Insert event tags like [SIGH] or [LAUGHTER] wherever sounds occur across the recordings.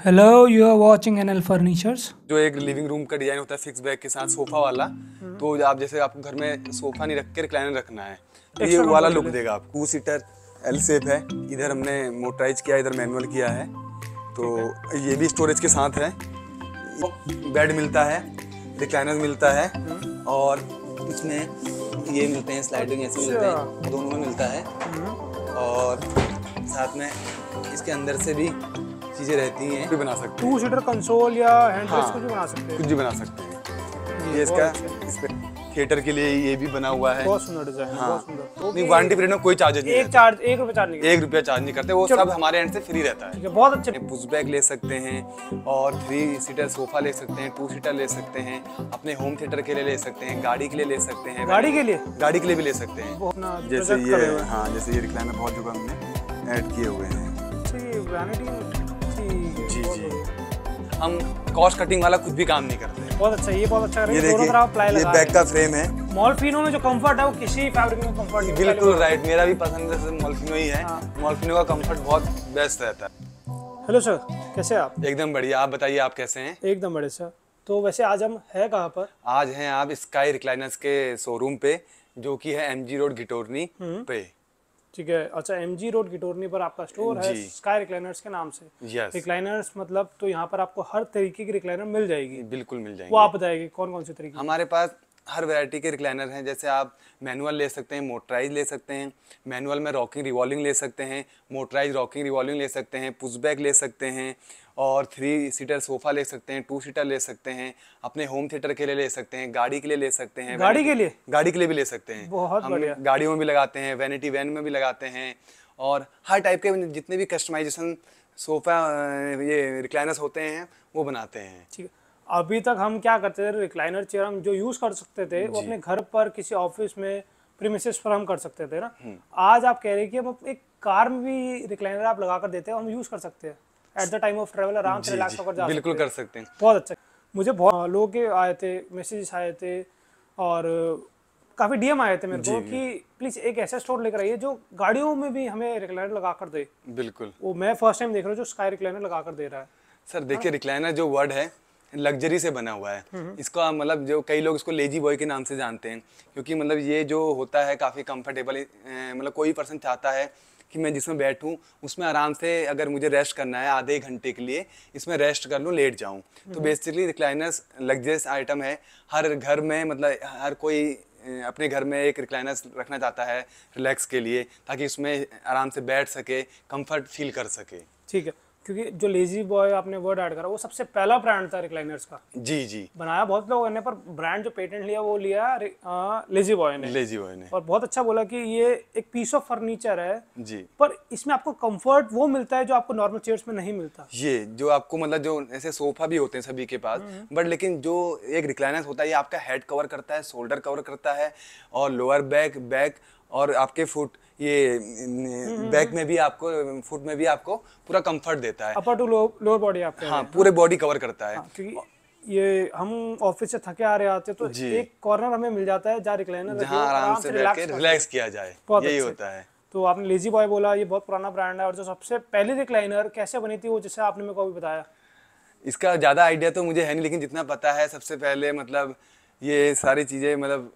Hello, you are watching NL Furnitures. जो एक living room का डिज़ाइन होता है फिक्स बैग के साथ सोफा वाला तो आप जैसे आपको घर में सोफा नहीं रख के रिक्लाइनर रखना है तो ये वाला लुक देगा आप टू सीटर एल शेप है इधर हमने मोटराइज किया इधर मैनुअल किया है तो ये भी स्टोरेज के साथ है। बेड मिलता है रिक्लाइनर मिलता है और इसमें ये मिलते हैं स्लाइडिंग ऐसे मिलते हैं दोनों में मिलता है। और साथ में इसके अंदर से भी चीज़ें रहती हैं। भी बना सकते हैं। टू सीटर कंसोल या हैंड हाँ। कुछ भी बना सकते हैं। कुछ भी बना सकते हैं। ये इसका इस पे थिएटर के लिए ये भी बना हुआ है। बहुत सुंदर डिज़ाइन हाँ बहुत सुंदर। तो नहीं वारंटी पीरियड में कोई चार्जेस नहीं एक चार्ज एक रुपए चार्ज नहीं एक रुपया चार्ज नहीं करते वो सब हमारे एंड से फ्री रहता है। बहुत अच्छे पुश बैग ले सकते हैं और थ्री सीटर सोफा ले सकते हैं टू सीटर ले सकते हैं अपने होम थिएटर के लिए ले सकते हैं गाड़ी के लिए ले सकते हैं। गाड़ी के लिए? गाड़ी के लिए भी ले सकते हैं। जैसे ये हैं। हाँ जैसे ये रिक्लाइनर बहुत जगह हमने ऐड किए हुए हैं। जी। हम कॉस्ट कटिंग वाला कुछ भी काम नहीं करते। बहुत अच्छा ये बहुत अच्छा ये देखिए ये बैग का फ्रेम है। मॉलफिनो में जो कंफर्ट है वो किसी फैब्रिक में कंफर्ट नहीं बिल्कुल राइट मेरा भी पसंद मोल्फिनो ही है। हाँ। मोल्फिनो का कंफर्ट बहुत बेस्ट रहता है। हेलो सर कैसे आप? एकदम बढ़िया। आप बताइए आप कैसे हैं? एकदम बढ़िया सर तो वैसे आज हम है कहाँ पर? आज हैं आप स्काई रिक्लाइनर्स के शोरूम पे जो कि है एमजी रोड घिटोरनी। पे। ठीक है? अच्छा एम जी रोड गिटोरनी पर आपका स्टोर है स्काई रिक्लाइनर्स के नाम से। Yes. रिक्लाइनर्स मतलब तो यहाँ पर आपको हर तरीके की रिक्लाइनर मिल जाएगी। बिल्कुल मिल जाएगी वो आप बताएगी कौन कौन से तरीके हमारे पास हर वैरायटी के रिक्लाइनर हैं जैसे आप मैनुअल ले सकते हैं मोटराइज ले सकते हैं मैनुअल में रॉकिंग रिवॉल्विंग ले सकते हैं मोटराइज रॉकिंग रिवॉल्विंग ले सकते हैं पुश बैग ले सकते हैं और थ्री सीटर सोफा ले सकते हैं टू सीटर ले सकते हैं अपने होम थिएटर के लिए ले सकते हैं गाड़ी के लिए ले सकते हैं गाड़ी के लिए गाड़ी के लिए भी ले सकते हैं बहुत हम बढ़िया। गाड़ियों में भी लगाते हैं वैनिटी वैन में भी लगाते हैं और हर टाइप के जितने भी कस्टमाइजेशन सोफा ये रिक्लाइनर्स होते हैं वो बनाते हैं ठीक है अभी तक हम क्या करते थे रिक्लाइनर चेयर हम जो यूज़ कर सकते थे वो अपने घर पर किसी ऑफ़िस में प्रीमिसेस पर हम कर सकते थे ना। हम्म। आज आप कह रहे हैं कि हम एक कार में भी रिक्लाइनर आप लगा कर देते हैं हम यूज़ कर सकते हैं। At the time of travel आराम से रिलैक्स होकर जा बिल्कुल कर सकते हैं। हैं बहुत अच्छा। मुझे बहुत लोग के आए थे मैसेजेस आए थे और काफ़ी डीएम आए थे मेरे को कि प्लीज़ एक ऐसा स्टोर लेकर आइए जो गाड़ियों में भी हमें रिक्लाइनर लगा कर दे। बिल्कुल। वो मैं फ़र्स्ट टाइम देख रहा हूँ जो स्काई रिक्लाइनर लगा कर दे रहा है। सर देखिए रिक्लाइनर जो वर्ड है लग्जरी से बना हुआ हम्म, है इसका मतलब जो कई लोग इसको लेजी बॉय के नाम से जानते हैं क्योंकि मतलब ये जो होता है काफ़ी कंफर्टेबल मतलब कोई पर्सन चाहता है कि मैं जिसमें बैठूं उसमें आराम से अगर मुझे रेस्ट करना है आधे घंटे के लिए इसमें रेस्ट कर लूँ लेट जाऊँ। हम्म। तो बेसिकली रिक्लाइनर्स लग्जरियस आइटम है। हर घर में मतलब हर कोई अपने घर में एक रिक्लाइनर्स रखना चाहता है रिलैक्स के लिए ताकि उसमें आराम से बैठ सके कंफर्ट फील कर सके। ठीक है। क्योंकि जो लेजी बॉय आपने वर्ड ऐड करा वो सबसे पहला ब्रांड था रिक्लाइनर्स का। जी जी। बनाया बहुत लोगों ने पर ब्रांड जो पेटेंट लिया वो लिया आ, लेजी बॉय ने। लेजी बॉय ने। और बहुत अच्छा बोला कि ये एक पीस ऑफ़ फर्नीचर है जी। पर इसमें आपको कंफर्ट वो मिलता है जो आपको नॉर्मल चेयर्स में नहीं मिलता। ये जो आपको मतलब जो ऐसे सोफा भी होते हैं सभी के पास बट लेकिन जो एक रिक्लाइनर होता है ये आपका हेड कवर करता है शोल्डर कवर करता है और लोअर बैक बैक और आपके फुट ये बैक में भी आपको फुट में भी आपको पूरा कंफर्ट देता है। अपर टू लोअर बॉडी आपके हाँ पूरे बॉडी कवर करता है। क्योंकि ये हम ऑफ़िस से थके आ रहे आते तो एक कॉर्नर हमें मिल जाता है जहाँ रिक्लाइनर जहाँ आराम से बैठ के रिलैक्स किया जाए यही होता है। तो आपने लेजी बॉय बोला ये बहुत पुराना ब्रांड है और जो सबसे पहली रिक्लाइनर कैसे बनी थी वो जैसे आपने मेरे को अभी बताया? इसका ज़्यादा आइडिया तो मुझे है नहीं लेकिन जितना पता है सबसे पहले मतलब ये सारी चीज़ें मतलब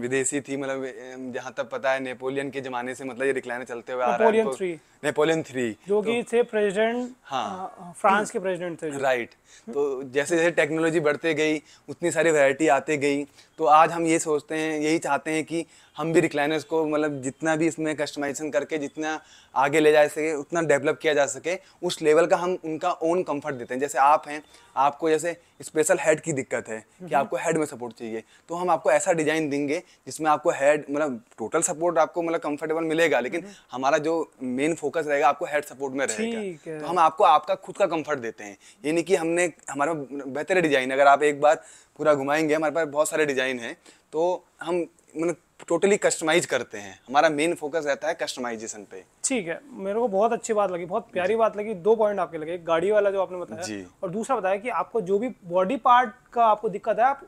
विदेशी थी मतलब जहाँ तक पता है नेपोलियन के ज़माने से मतलब ये रिक्लाइनर चलते हुए आ रहा है नेपोलियन तो- थ्री। नेपोलियन थ्री जो कि थे प्रेसिडेंट हाँ। फ्रांस के प्रेसिडेंट थे राइट तो जैसे जैसे टेक्नोलॉजी बढ़ते गई उतनी सारी वैरायटी आते गई तो आज हम ये सोचते हैं यही चाहते हैं कि हम भी रिक्लाइनर्स को मतलब जितना भी इसमें कस्टमाइजेशन करके जितना आगे ले जा सके उतना डेवलप किया जा सके उस लेवल का हम उनका ओन कंफर्ट देते हैं। जैसे आप हैं आपको जैसे स्पेशल हेड की दिक्कत है कि आपको हेड में सपोर्ट चाहिए तो हम आपको ऐसा डिज़ाइन देंगे जिसमें आपको हेड मतलब टोटल सपोर्ट आपको मतलब कंफर्टेबल मिलेगा लेकिन हमारा जो मेन फोकस रहेगा आपको हेड सपोर्ट में रहेगा। तो हम आपको आपका खुद का कंफर्ट देते हैं। ये नहीं कि हमने हमारा बेहतर डिज़ाइन अगर आप एक बार पूरा घुमाएँगे हमारे पास बहुत सारे डिज़ाइन हैं तो हम मतलब टोटली कस्टमाइज करते हैं। हमारा मेन फोकस रहता है कस्टमाइजेशन पे। ठीक है मेरे को बहुत अच्छी बात लगी बहुत प्यारी बात लगी दो पॉइंट आपके लगे एक गाड़ी वाला जो आपने बताया जी। और दूसरा बताया कि आपको जो भी बॉडी पार्ट का आपको दिक्कत है आप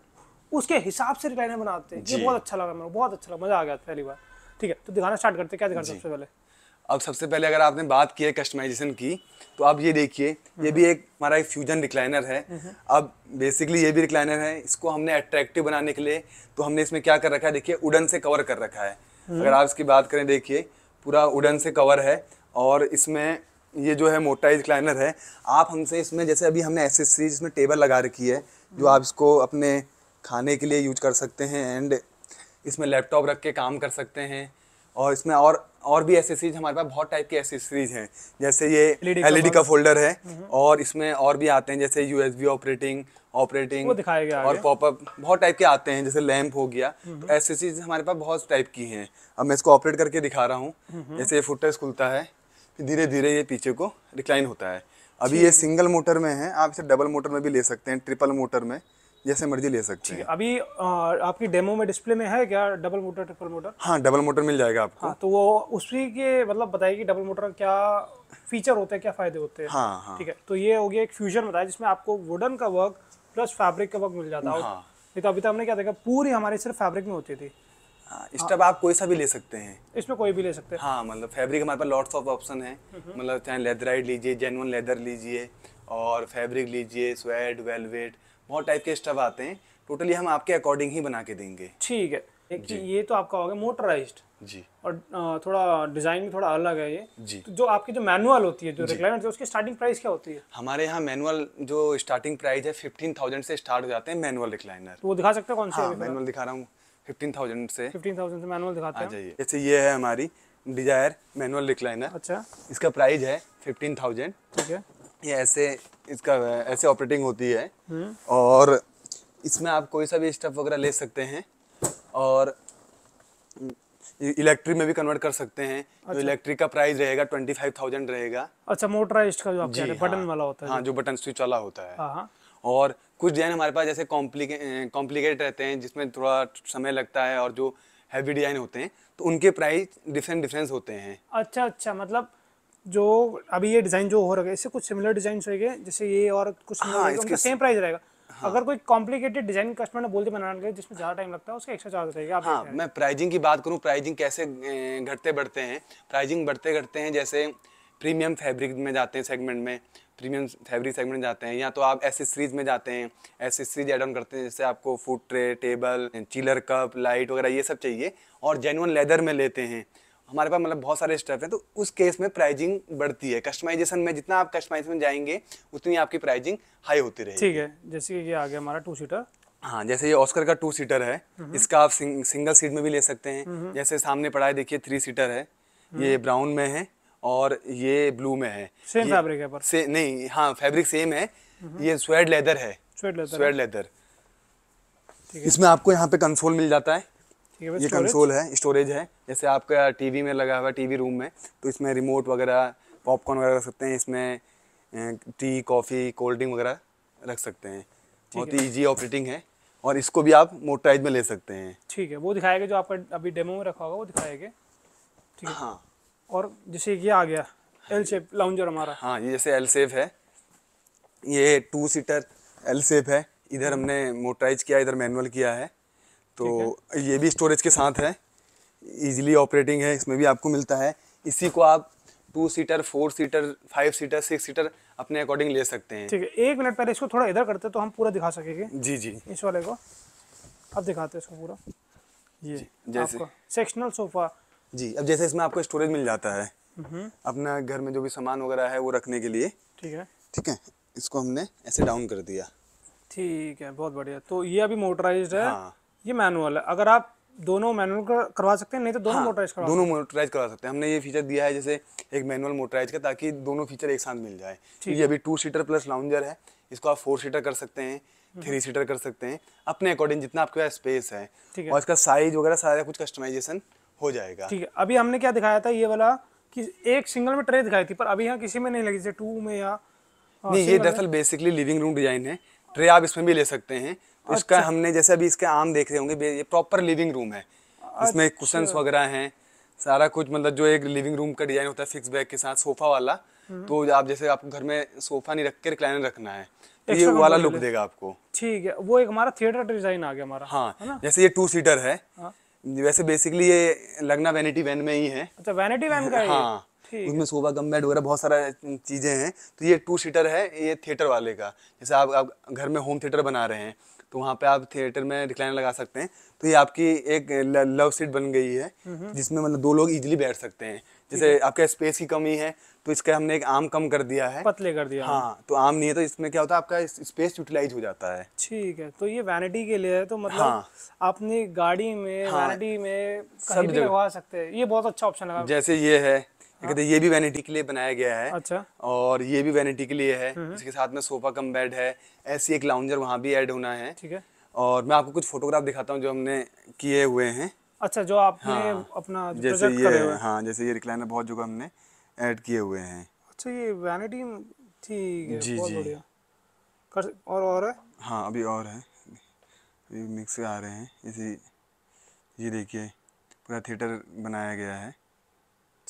उसके हिसाब से रिक्लाइनर बनाते हैं। ये बहुत अच्छा लगा मेरे को बहुत अच्छा लगा मज़ा आ गया पहली बार। ठीक है तो दिखाना स्टार्ट करते क्या दिखाना सबसे पहले? अब सबसे पहले अगर आपने बात की है कस्टमाइजेशन की तो आप ये देखिए, ये भी एक हमारा एक फ्यूजन रिक्लाइनर है। अब बेसिकली ये भी रिक्लाइनर है, इसको हमने अट्रैक्टिव बनाने के लिए तो हमने इसमें क्या कर रखा है, देखिए, उडन से कवर कर रखा है। अगर आप इसकी बात करें, देखिए, पूरा उडन से कवर है, और इसमें ये जो है मोटाइज रिक्लाइनर है। आप हमसे इसमें, जैसे अभी हमने एसेसरीज इसमें टेबल लगा रखी है, जो आप इसको अपने खाने के लिए यूज़ कर सकते हैं एंड इसमें लैपटॉप रख के काम कर सकते हैं, और इसमें और और भी एसेसरीज हमारे पास बहुत टाइप के एसेसरीज हैं। जैसे ये एलईडी का फोल्डर है और इसमें और भी आते हैं जैसे यूएसबी ऑपरेटिंग ऑपरेटिंग वो दिखाया गया और पॉपअप बहुत टाइप के आते हैं जैसे लैंप हो गया। तो ऐसी चीज़ हमारे पास बहुत टाइप की हैं। अब मैं इसको ऑपरेट करके दिखा रहा हूँ। जैसे ये फुटेज खुलता है फिर धीरे धीरे ये पीछे को रिक्लाइन होता है। अभी ये सिंगल मोटर में है आप इसे डबल मोटर में भी ले सकते हैं ट्रिपल मोटर में। जैसे मर्ज़ी ले सकते हैं अभी आ, आपकी डेमो में डिस्प्ले में है क्या डबल मोटर ट्रिपल मोटर हाँ डबल मोटर मिल जाएगा आपको। हाँ तो वो उसी के मतलब बताइए कि डबल मोटर का क्या फीचर होते हैं क्या फ़ायदे होते हैं। हाँ हाँ। ठीक है तो ये हो गया एक फ्यूजन बताया जिसमें आपको वुडन का वर्क प्लस फैब्रिक का वर्क मिल जाता है। हाँ। तो अभी तक हमने क्या देखा पूरी हमारी सिर्फ़ फैब्रिक में होती थी। हाँ, स्टब आप कोई सा भी ले सकते हैं। इसमें कोई भी ले सकते हैं। हाँ मतलब फैब्रिक हमारे पास लॉट्स ऑफ़ ऑप्शन है। मतलब चाहे लेदराइट लीजिए जेनुअन लेदर लीजिए और फैब्रिक लीजिए स्वेड वेलवेट बहुत टाइप के स्टफ़ आते हैं। टोटली हम आपके अकॉर्डिंग ही बना के देंगे। ठीक है। एक ये तो आपका हो गया मोटराइज्ड जी। और थोड़ा डिज़ाइन भी थोड़ा अलग है ये। जी। तो जो आपकी जो मैनुअल होती है जो रिक्लाइनर उसकी स्टार्टिंग प्राइस क्या होती है? हमारे यहाँ मैनुअल जो स्टार्टिंग प्राइस है फिफ्टीन थाउज़ेंड से स्टार्ट हो जाते हैं मैनुअल रिक्लाइनर तो वो दिखा सकते हैं कौन सा हाँ मैनुअल दिखा रहा हूँ। फिफ्टीन थाउज़ेंड से। फिफ्टीन थाउज़ेंड से मैनुअल दिखाते हैं। जाइए। जैसे ये है हमारी डिज़ायर मैनुअल रिक्लाइनर अच्छा। इसका प्राइस है फिफ्टीन थाउज़ेंड ठीक है। ये ऐसे इसका ऐसे ऑपरेटिंग होती है। और इसमें आप कोई सा भी स्टफ़ वगैरह ले सकते हैं। और इलेक्ट्रिक में भी कन्वर्ट कर सकते हैं। अच्छा। तो इलेक्ट्रिक का प्राइस रहेगा ट्वेंटी फाइव थाउज़ेंड रहेगा। अच्छा मोटराइज्ड का जो आप कह रहे बटन हाँ, वाला होता है हाँ जो। बटन स्विच वाला होता है। हाँ हाँ। और कुछ डिज़ाइन हमारे पास जैसे कॉम्प्लिके कॉम्प्लिकेट रहते हैं जिसमें थोड़ा समय लगता है और जो हैवी डिज़ाइन होते हैं तो उनके प्राइस डिफरेंट डिफरेंस होते हैं। अच्छा अच्छा मतलब जो अभी ये डिज़ाइन जो हो रहा है इससे कुछ सिमिलर डिज़ाइन रहेंगे जैसे ये और कुछ हाँ, इसके- सेम प्राइस रहेगा हाँ। अगर कोई कॉम्प्लिकेटेड डिज़ाइन कस्टमर ने बोल दिया बनाने के जिसमें ज़्यादा टाइम लगता है उसका एक्स्ट्रा चार्ज रहेगा हाँ हैं। मैं प्राइजिंग की बात करूँ प्राइजिंग कैसे घटते बढ़ते हैं प्राइजिंग बढ़ते घटते हैं जैसे प्रीमियम फैब्रिक में जाते हैं सेगमेंट में प्रीमियम फैब्रिक सेगमेंट में जाते हैं या तो आप एसेसरीज में जाते हैं एसेसरीज एड ऑन करते हैं जैसे आपको food tray table chiller cup light वगैरह ये सब चाहिए और जेनुअन लेदर में लेते हैं हमारे पास मतलब बहुत सारे स्टेप हैं तो उस केस में प्राइजिंग बढ़ती है। कस्टमाइजेशन में जितना आप कस्टमाइजेशन जाएँगे उतनी आपकी प्राइजिंग हाई होती रहेगी। ठीक है जैसे कि ये आ गया हमारा टू सीटर हाँ जैसे ये ऑस्कर का टू सीटर है इसका आप सिंग, सिंगल सीट में भी ले सकते हैं। जैसे सामने पड़ा है देखिए थ्री सीटर है। ये ब्राउन में है और ये ब्लू में है। सेम फैब्रिक है पर। से नहीं हाँ फैब्रिक सेम है। ये स्वेड लेदर है। स्वेट लेदर स्वेड लेदर इसमें आपको यहाँ पे कंसोल मिल जाता है। ये कंसोल है स्टोरेज है। जैसे आपका टीवी में लगा हुआ है टीवी रूम में तो इसमें रिमोट वगैरह पॉपकॉर्न वगैरह रख सकते हैं। इसमें टी कॉफ़ी कोल्ड ड्रिंक वगैरह रख सकते हैं। बहुत ही। ईजी ऑपरेटिंग है और इसको भी आप मोटराइज में ले सकते हैं। ठीक है वो दिखाएगा जो आपका अभी डेमो में रखा होगा वो दिखाएगा। ठीक है। हाँ। और जैसे ये आ गया एल शेप लाउंजर हमारा। हाँ ये जैसे एल सेफ़ है। ये टू सीटर एल सेफ़ है। इधर हमने मोटराइज किया इधर मैनुअल किया है। तो ये भी स्टोरेज के साथ है। इजीली ऑपरेटिंग है इसमें भी आपको मिलता है। इसी को आप two seater four seater five seater six seater अपने अकॉर्डिंग ले सकते हैं। ठीक है एक मिनट पहले इसको थोड़ा इधर करते तो हम पूरा दिखा सकेंगे जी जी। इस वाले को। अब दिखाते हैं इसको पूरा। ये जैसे- सेक्शनल सोफा जी अब जैसे इसमें आपको स्टोरेज मिल जाता है अपना घर में जो भी सामान वगैरह है वो रखने के लिए। ठीक है। ठीक है इसको हमने ऐसे डाउन कर दिया। ठीक है बहुत बढ़िया। तो ये अभी मोटराइज्ड है। हाँ। ये मैनुअल है। अगर आप दोनों मैनुअल करवा सकते हैं नहीं तो दोनों हाँ, मोटराइज करवा दोनों मोटराइज करवा सकते हैं। हमने ये फीचर दिया है जैसे एक मैनुअल मोटराइज का ताकि दोनों फीचर एक साथ मिल जाए। ये अभी टू सीटर प्लस लाउंजर है इसको आप फोर सीटर कर सकते हैं थ्री सीटर कर सकते हैं अपने अकॉर्डिंग जितना आपके पास स्पेस है। और इसका साइज़ वगैरह सारा कुछ कस्टमाइजेशन हो जाएगा। ठीक है। अभी हमने क्या दिखाया था ये वाला कि एक सिंगल में ट्रे दिखाई थी पर अभी यहाँ किसी में नहीं लगी जैसे टू में या हाँ, नहीं ये दरअसल बेसिकली लिविंग रूम डिज़ाइन है। ट्रे आप इसमें भी ले सकते हैं। इसका अच्छा। हमने जैसे अभी इसके आम देख रहे होंगे ये प्रॉपर लिविंग रूम है इसमें अच्छा। कुशंस वगैरह हैं सारा कुछ मतलब जो एक लिविंग रूम का डिज़ाइन होता है फिक्स बैग के साथ सोफा वाला हम्म। तो आप जैसे आपको घर में सोफा नहीं रख के रिक्लाइनर रखना है तो ये वाला लुक देगा आपको ठीक है वो एक हमारा थिएटर डिज़ाइन आ गया हमारा हाँ जैसे ये टू सीटर है हाँ। वैसे बेसिकली ये लगना वैनिटी वैन में ही है अच्छा वैनिटी वैन का [LAUGHS] हाँ उसमें सोफा कम बेड वगैरह बहुत सारा चीज़ें हैं तो ये टू सीटर है ये थिएटर वाले का जैसे आप, आप घर में होम थिएटर बना रहे हैं तो वहाँ पे आप थिएटर में रिक्लाइनर लगा सकते हैं। तो ये आपकी एक लव सीट बन गई है जिसमें मतलब दो लोग इजीली बैठ सकते हैं। जैसे आपके स्पेस की कमी है तो इसका हमने एक आम कम कर दिया है। पतले कर दिया। हाँ तो आम नहीं है तो इसमें क्या होता है आपका स्पेस यूटिलाइज हो जाता है। ठीक है तो ये वैनिटी के लिए है तो मतलब हाँ। अपनी गाड़ी में हाँ। वैनिटी में सब कहीं भी लगवा सकते हैं। ये बहुत अच्छा ऑप्शन लगा। जैसे ये है हैं। ये भी वैनिटी के लिए बनाया गया है अच्छा। और ये भी वैनिटी के लिए है। इसके साथ में सोफा कम बेड है ऐसी एक लाउंजर वहाँ भी ऐड होना है। ठीक है। और मैं आपको कुछ फोटोग्राफ दिखाता हूँ जो हमने किए हुए हैं। अच्छा जो आपने हाँ। अपना जो जैसे ये करे हुए हाँ। जैसे ये रिक्लाइनर बहुत जगह हमने ऐड किए हुए हैं। अच्छा ये वैनिटी ठीक है जी, बहुत जी। कर और और है? हाँ अभी और है। अभी मिक्स आ रहे हैं। इसी ये देखिए पूरा थिएटर बनाया गया है।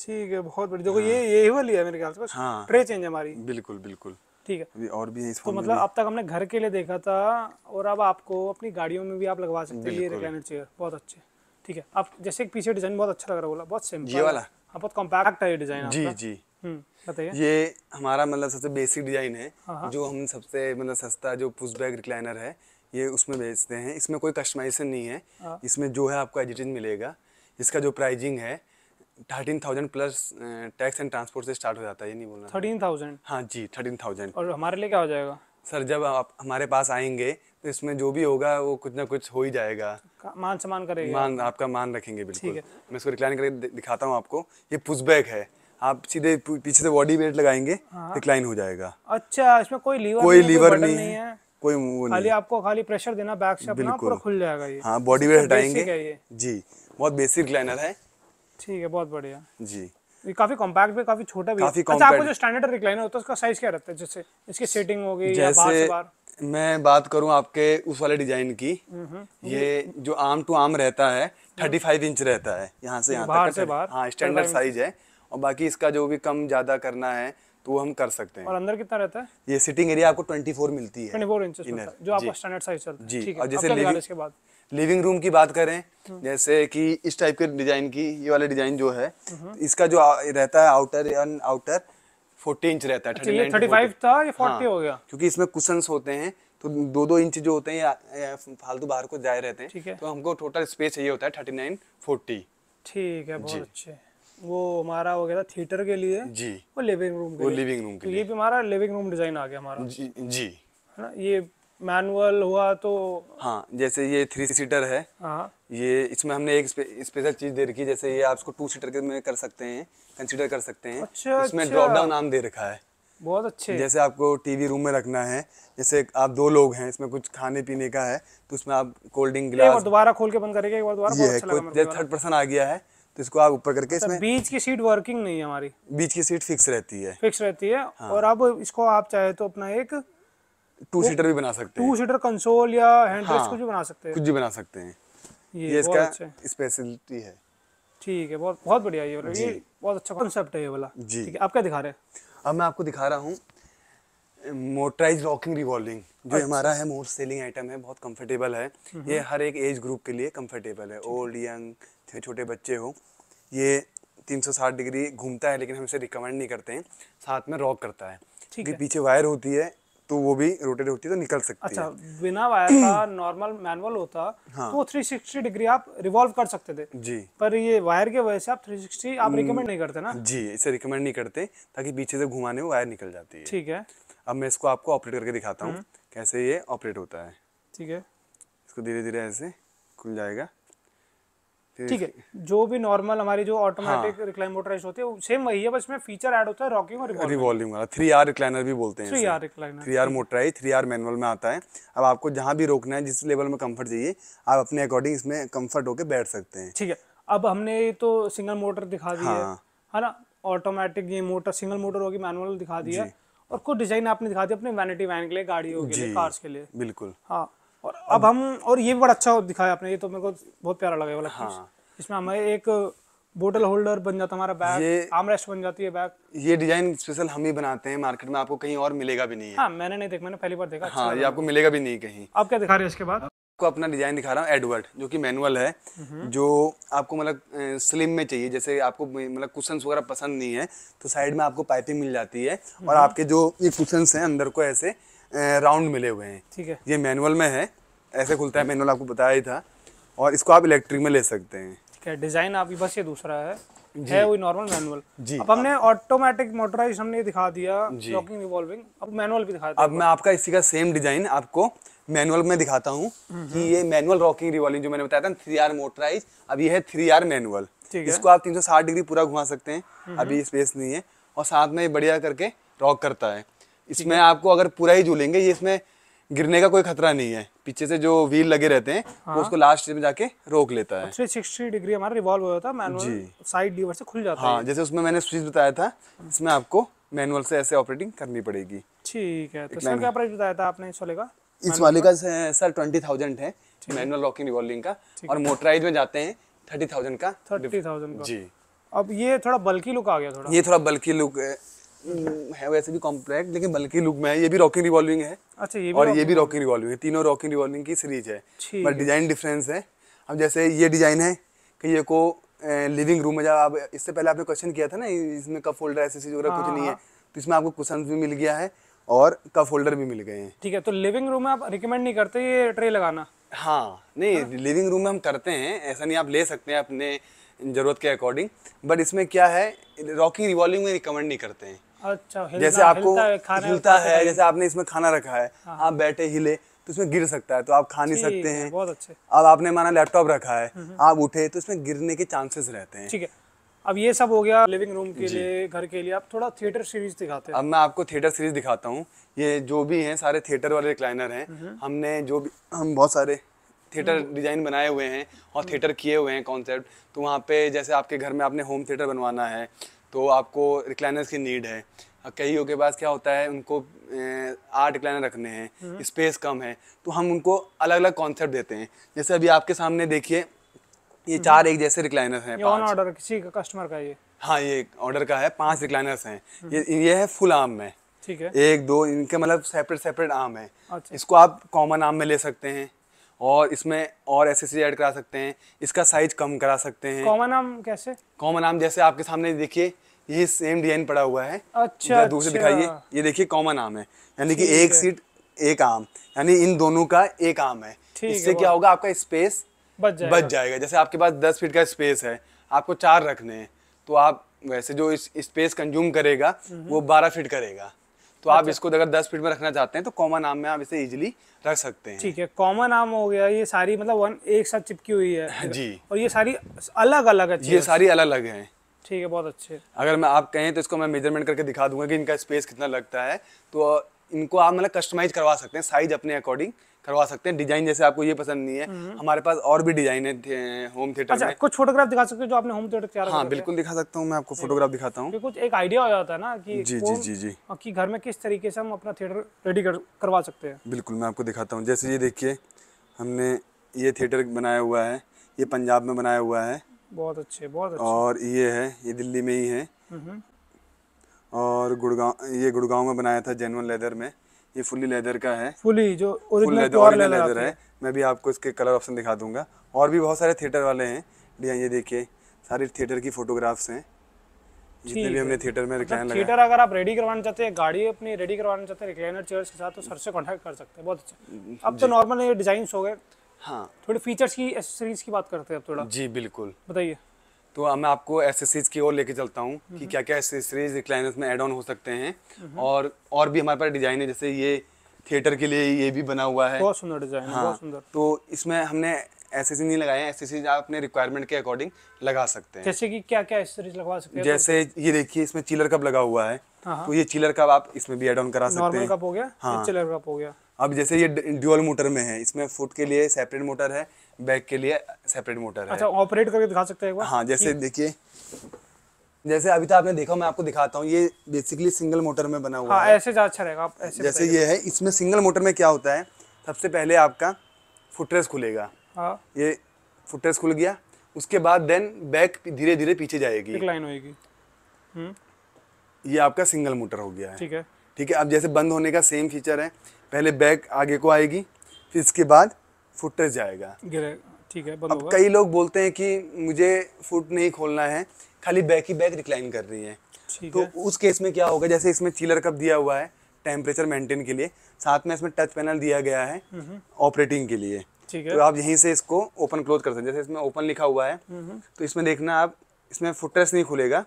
ठीक है बहुत बढ़िया। देखो ये यही वाली है मेरे ख्याल से हाँ। ट्रे चेंज हमारी। बिल्कुल बिल्कुल। ठीक है। अभी और भी है इस तो मतलब अब तक हमने घर के लिए देखा था और अब आपको अपनी गाड़ियों में भी आप लगवा सकते हैं। ये रिक्लाइनर चेयर बहुत अच्छे। ठीक है अब जैसे एक पीछे डिज़ाइन बहुत अच्छा लग रहा है बोला बहुत सिंपल ये वाला? हाँ बहुत कॉम्पैक्ट है ये डिज़ाइन जी जी। हम्म बताइए। ये हमारा मतलब सबसे बेसिक डिज़ाइन है हाँ, हाँ। जो हम सबसे मतलब सस्ता जो पुश बैक रिक्लाइनर है ये उसमें बेचते हैं। इसमें कोई कस्टमाइजेशन नहीं है। हाँ। इसमें जो है आपको एडिटिंग मिलेगा। इसका जो प्राइजिंग है thirteen thousand plus tax and transport से स्टार्ट हो जाता है ये नहीं बोलना। थर्टीन थाउज़ेंड हाँ जी थर्टीन थाउज़ेंड और हमारे लिए क्या हो जाएगा? सर जब आप हमारे पास आएँगे तो इसमें जो भी होगा वो कुछ ना कुछ हो ही जाएगा। मान सम्मान करेंगे। मान आपका मान रखेंगे बिल्कुल। है। मैं इसको रिक्लाइन करके दिखाता हूँ आपको। ये पुश बैक है। आप सीधे पीछे से बॉडी वेट लगाएँगे रिक्लाइन हो जाएगा। अच्छा इसमें कोई लीवर कोई नहीं है, लीवर नहीं है। कोई वो खाली आपको खाली प्रेशर देना बैक से अपना पूरा खुल जाएगा ये। हाँ बॉडी वेट हटाएँगे। जी बहुत बेसिक रिक्लाइनर है। ठीक है बहुत बढ़िया। जी। ये काफ़ी कॉम्पैक्ट भी काफ़ी छोटा भी काफ़ी अच्छा आपको जो स्टैंडर्ड रिक्लाइनर होता है उसका साइज़ क्या रहता है? जैसे इसकी सेटिंग हो गई या बाहर से बाहर मैं बात करूँ आपके उस वाले डिज़ाइन की हम्म, ये जो आर्म टू आर्म रहता है थर्टी फाइव इंच रहता है यहाँ से यहाँ बाहर तक से बाहर, हाँ स्टैंडर्ड साइज़ है। और बाकी इसका जो भी कम ज़्यादा करना है तो वो हम कर सकते हैं। और अंदर कितना रहता है? ये सिटिंग एरिया आपको 24 मिलती है। ट्वेंटी फोर इंचेस जो आपका स्टैंडर्ड साइज़ चलता है। जी, ठीक है और जैसे क्या लिविंग रूम की बात करें जैसे कि इस टाइप के डिज़ाइन की ये वाला डिज़ाइन जो है इसका जो रहता है आउटर आउटर 40 इंच रहता है चलिए 39 to थर्टी 40 फाइव था ये फोर्टी हाँ, हो गया? क्योंकि इसमें कुशंस होते हैं तो दो दो इंच जो होते हैं फालतू बाहर को जाए रहते हैं तो हमको टोटल स्पेस चाहिए होता है थर्टी नाइन फोर्टी ठीक है बहुत। अच्छे। वो हमारा हो गया था थिएटर के लिए जी। वो लिविंग रूम के वो लिविंग रूम तो के ये भी हमारा लिविंग रूम डिज़ाइन आ गया हमारा। जी जी। है ना ये मैनुअल हुआ तो हाँ जैसे ये थ्री सीटर है हाँ। ये इसमें हमने एक स्पेशल चीज़ दे रखी है जैसे ये आप इसको टू सीटर के में कर सकते हैं कंसीडर कर सकते हैं। अच्छा, इसमें अच्छा। ड्रॉप डाउन नाम दे रखा है। बहुत अच्छे। जैसे आपको टीवी रूम में रखना है जैसे आप दो लोग हैं इसमें कुछ खाने पीने का है तो उसमें आप कोल्ड ड्रिंक गिलास दोबारा खोल के बंद करेगा एक बार दोबारा ये है अच्छा जैसे थर्ड पर्सन आ गया है तो इसको आप ऊपर करके तो इसमें बीच की सीट वर्किंग नहीं है हमारी। बीच की सीट फिक्स रहती है। फिक्स रहती है। हाँ। और अब इसको आप चाहे तो अपना एक टू सीटर भी बना सकते हैं। टू सीटर कंसोल या हैंड हाँ। कुछ भी बना सकते हैं। कुछ भी बना सकते हैं। ये, ये इसका स्पेशलिटी है। ठीक है बहुत बहुत बढ़िया ये वाला। ये बहुत अच्छा कॉन्सेप्ट है ये वाला। जी। ठीक है आप क्या दिखा रहे हैं? अब मैं आपको दिखा रहा हूँ मोटराइज रॉकिंग रिवॉल्विंग जो अच्छा। हमारा है मोस्ट सेलिंग आइटम है बहुत कंफर्टेबल है। ये हर एक एज ग्रुप के लिए कंफर्टेबल है। ओल्ड यंग छोटे बच्चे हो ये 360 डिग्री घूमता है लेकिन हम इसे रिकमेंड नहीं करते हैं। साथ में रॉक करता है। ठीक है। पीछे वायर होती है तो वो भी रोटेट होती है तो निकल सकती अच्छा है। बिना वायर का नॉर्मल मैनुअल होता हाँ। तो 360 डिग्री आप रिवॉल्व कर सकते थे। जी। पर ये वायर के वजह से आप 360 आप रिकमेंड नहीं करते ना? जी इसे रिकमेंड नहीं करते ताकि पीछे से घुमाने में वायर निकल जाती है। ठीक है। अब मैं इसको आपको ऑपरेट करके दिखाता हूँ कैसे ये ऑपरेट होता है। ठीक है। इसको धीरे धीरे ऐसे खुल जाएगा। ठीक है जो भी नॉर्मल हमारी जो ऑटोमेटिक रिक्लाइन मोटराइज होती है सेम वही है बस में फीचर ऐड होता है रॉकिंग और रिवॉल्विंग वाला थ्री आर रिक्लाइनर भी बोलते हैं three R recliner three R motorise three R manual में आता है। अब आपको जहाँ भी रोकना है जिस लेवल में कंफर्ट चाहिए आप अपने अकॉर्डिंग इसमें कंफर्ट होके बैठ सकते हैं। ठीक है अब हमने तो सिंगल मोटर दिखा दी है हाँ। है ना? ऑटोमेटिक ये मोटर सिंगल मोटर होगी मैनुअल दिखा दिया और कुछ डिज़ाइन आपने दिखा दिया अपने वैनिटी वैन के लिए गाड़ियों के लिए कार्स के लिए? बिल्कुल। हाँ। और अब हम और ये भी बड़ा अच्छा दिखाया आपने ये तो मेरे को बहुत प्यारा लगा वाला हाँ। इसमें हमें एक बोटल होल्डर बन जाता हमारा बैग आर्मरेस्ट बन जाती है बैग ये डिज़ाइन स्पेशल हम ही बनाते हैं मार्केट में आपको कहीं और मिलेगा भी नहीं है। हाँ मैंने नहीं देखा मैंने पहली बार देखा अच्छा हाँ ये आपको मिलेगा भी नहीं कहीं। आप क्या दिखा रहे हैं इसके बाद? आपको अपना डिज़ाइन दिखा रहा हूँ एडवर्ड जो कि मैनुअल है जो आपको मतलब स्लिम में चाहिए जैसे आपको मतलब कुशन वगैरह पसंद नहीं है तो साइड में आपको पाइपिंग मिल जाती है। और आपके जो ये कुशन है अंदर को ऐसे राउंड मिले हुए हैं। ठीक है। ये मैनुअल में है ऐसे खुलता है मैनुअल आपको बताया ही था। और इसको आप इलेक्ट्रिक में ले सकते हैं। ठीक है डिज़ाइन आप बस ये दूसरा है। है वही नॉर्मल मैनुअल जी। अब हमने ऑटोमेटिक मोटराइज हमने दिखा दिया लॉकिंग रिवॉल्विंग अब मैनुअल भी दिखा दिया। अब मैं आपका इसी का सेम डिज़ाइन आपको मैनुअल में दिखाता हूँ कि ये मैनुअल रॉकिंग रिवॉल्विंग जो मैंने बताया था थ्री आर मोटराइज अब ये है थ्री आर मैनुअल। इसको आप 360 डिग्री पूरा घुमा सकते हैं। अभी स्पेस नहीं है। और साथ में ये बढ़िया करके रॉक करता है। इसमें आपको अगर पूरा ही झूलेंगे ये इसमें गिरने का कोई खतरा नहीं है। पीछे से जो व्हील लगे रहते हैं हाँ। वो उसको लास्ट में जाके रोक लेता है। 360 डिग्री हमारा रिवॉल्व हो जाता है मैनुअल साइड लीवर से खुल जाता हाँ, है जैसे उसमें मैंने स्विच बताया था इसमें आपको मैनुअल से ऐसे ऑपरेटिंग करनी पड़ेगी। ठीक है तो सर क्या प्राइस बताया था आपने इस वाले का? इस वाले का? सर ट्वेंटी थाउज़ेंड है मैनुअल लॉकिंग रिवॉल्विंग का। और मोटराइज में जाते हैं थर्टी थाउज़ेंड का। थर्टी थाउज़ेंड का। जी। अब ये थोड़ा बल्कि लुक आ गया थोड़ा। ये थोड़ा बल्कि लुक है वैसे भी कॉम्पैक्ट लेकिन बल्कि लुक में है। ये भी रॉकिंग रिवॉल्विंग है। अच्छा ये भी और ये भी रॉकिंग रिवॉल्विंग है। तीनों रॉकिंग रिवॉल्विंग की सीरीज़ है। बट डिज़ाइन डिफरेंस है। अब जैसे ये डिज़ाइन है कि ये को लिविंग रूम में जब आप इससे पहले आपने क्वेश्चन किया था ना इसमें कप होल्डर ऐसे चीज़ वगैरह कुछ नहीं है। तो इसमें आपको कुशन भी मिल गया है और कप होल्डर भी मिल गए हैं। ठीक है तो लिविंग रूम में आप रिकमेंड नहीं करते ये ट्रे लगाना? हाँ नहीं लिविंग रूम में हम करते हैं। ऐसा नहीं आप ले सकते हैं अपने ज़रूरत के अकॉर्डिंग बट इसमें क्या है रॉकिंग रिवॉल्विंग में रिकमेंड नहीं करते हैं। अच्छा जैसे आपको हिलता है, हिलता है जैसे आपने इसमें खाना रखा है आप बैठे हिले तो इसमें गिर सकता है तो आप खा नहीं सकते हैं बहुत अच्छे। अब आपने माना लैपटॉप रखा है आप उठे तो इसमें गिरने के चांसेस रहते हैं। ठीक है। अब ये सब हो गया लिविंग रूम के लिए घर के लिए। आप थोड़ा थिएटर सीरीज़ दिखाते हैं। अब मैं आपको थिएटर सीरीज़ दिखाता हूँ। ये जो भी हैं सारे थिएटर वाले रिक्लाइनर हैं। हमने जो भी हम बहुत सारे थिएटर डिज़ाइन बनाए हुए हैं और थिएटर किए हुए हैं कॉन्सेप्ट तो वहाँ पे जैसे आपके घर में आपने होम थिएटर बनवाना है तो आपको रिक्लाइनर्स की नीड है। कईयों के पास क्या होता है उनको आठ रिक्लाइनर रखने हैं स्पेस कम है तो हम उनको अलग अलग कॉन्सेप्ट देते हैं। जैसे अभी आपके सामने देखिए ये चार एक जैसे रिक्लाइनर हैं ऑन ऑर्डर किसी का कस्टमर का ये? हाँ ये ऑर्डर का है पाँच रिक्लाइनर्स हैं। ये ये है फुल आर्म में। ठीक है। एक दो इनके मतलब सेपरेट सेपरेट आर्म है। अच्छा। इसको आप कॉमन आर्म में ले सकते हैं। और इसमें और एसेसरी ऐड करा सकते हैं। इसका साइज़ कम करा सकते हैं। कॉमन नाम कैसे? कॉमन आर्म जैसे आपके सामने देखिए ये सेम डिज़ाइन पड़ा हुआ है। अच्छा, से अच्छा। दिखाइए। ये देखिए कॉमन आर्म है। यानी कि एक सीट एक आर्म यानी इन दोनों का एक आर्म है। है, इससे क्या होगा? आपका स्पेस बच जाएगा। बच जाएगा। जैसे आपके पास दस फीट का स्पेस है आपको चार रखने हैं तो आप वैसे जो इस स्पेस कंज्यूम करेगा वो बारह फीट करेगा। तो अच्छा। आप इसको अगर दस फीट में रखना चाहते हैं तो कॉमन आम में आप इसे इजिली रख सकते हैं। ठीक है कॉमन आम हो गया ये सारी मतलब वन एक साथ चिपकी हुई है। जी। और ये सारी अलग अलग है। ये सारी अलग अलग है। ठीक है बहुत अच्छे। अगर मैं आप कहें तो इसको मैं मेज़रमेंट करके दिखा दूँगा कि इनका स्पेस कितना लगता है। तो इनको आप मतलब कस्टमाइज करवा सकते हैं साइज़ अपने अकॉर्डिंग करवा सकते हैं। डिज़ाइन जैसे आपको ये पसंद नहीं है। हमारे पास और भी डिज़ाइन है होम थिएटर अच्छा में। कुछ फोटोग्राफ दिखा सकते हो जो आपने होम थिएटर तैयार हाँ बिल्कुल दिखा सकता हूँ मैं आपको फोटोग्राफ दिखाता हूँ। कुछ एक आइडिया हो जाता है ना कि जी जी जी जी। कि घर में किस तरीके से हम अपना थिएटर रेडी करवा सकते हैं। बिल्कुल मैं आपको दिखाता हूँ। जैसे ये देखिए हमने ये थिएटर बनाया हुआ है ये पंजाब में बनाया हुआ है। बहुत अच्छे बहुत अच्छे। और ये है ये दिल्ली में ही है। और गुड़गांव ये गुड़गांव में बनाया था जेनवन लेदर में। ये फुल्ली लेदर का है। फुली जो full leather original leather leather है। मैं भी आपको इसके कलर ऑप्शन दिखा दूँगा। और भी बहुत सारे थिएटर वाले हैं। डिज़ाइन ये देखिए सारे थिएटर की फोटोग्राफ्स हैं। जितने भी हमने थिएटर में रिक्लाइन लगा थिएटर अगर आप रेडी करवाना चाहते हैं गाड़ी अपनी रेडी करवाना चाहते हैं रिक्लाइनर चेयर्स के साथ तो सर से कांटेक्ट कर सकते हैं। बहुत अच्छा। अब तो नॉर्मल ये डिज़ाइन हो गए। हाँ। थोड़ी फीचर्स की एसेसरीज की बात करते हैं अब थोड़ा। जी बिल्कुल। बताइए। तो अब मैं आपको एसेसरीज की ओर लेके चलता हूँ कि क्या क्या एसेसरीज रिक्लाइनर्स में एड ऑन हो सकते हैं। और और भी हमारे पास डिज़ाइन है जैसे ये थिएटर के लिए ये भी बना हुआ है। बहुत सुंदर डिज़ाइन है हाँ बहुत सुंदर। तो इसमें हमने एसेसरी नहीं लगाए हैं। एसेसरीज आप अपने रिक्वायरमेंट के अकॉर्डिंग लगा सकते हैं। जैसे कि क्या क्या एसेसरीज लगवा सकते हैं? जैसे ये देखिए इसमें चिलर कप लगा हुआ है। हाँ, तो ये चिलर कप आप इसमें भी एड ऑन करा सकते नॉर्मल हैं। कप हो गया? हाँ। चिलर कप हो गया। अब जैसे ये ड्यूअल मोटर में है इसमें फुट के लिए सेपरेट मोटर है बैक के लिए सेपरेट मोटर है। अच्छा ऑपरेट करके दिखा सकते हैं हाँ जैसे देखिए जैसे अभी तो आपने देखा मैं आपको दिखाता हूँ ये बेसिकली सिंगल मोटर में बना हुआ हाँ है। ऐसे ज़्यादा अच्छा रहेगा आप ऐसे जैसे ये है इसमें सिंगल मोटर में क्या होता है सबसे पहले आपका फुटरेस खुलेगा। हाँ। ये फुटरेस खुल गया उसके बाद देन बैक धीरे धीरे पीछे जाएगी। एक लाइन होएगी। हम्म। ये आपका सिंगल मोटर हो गया है। ठीक है। ठीक है अब जैसे बंद होने का सेम फीचर है पहले बैक आगे को आएगी फिर इसके बाद फुट जाएगा। ठीक है अब कई लोग बोलते हैं कि मुझे फुट नहीं खोलना है खाली बैक ही बैक रिक्लाइन कर रही है। तो है। उस केस में क्या होगा जैसे इसमें चिलर कप दिया हुआ है टेम्परेचर मेंटेन के लिए साथ में इसमें टच पैनल दिया गया है ऑपरेटिंग के लिए। ठीक तो आप यहीं से इसको ओपन क्लोज कर सकते हैं। जैसे इसमें ओपन लिखा हुआ है तो इसमें देखना आप इसमें फुटरेस नहीं खुलेगा।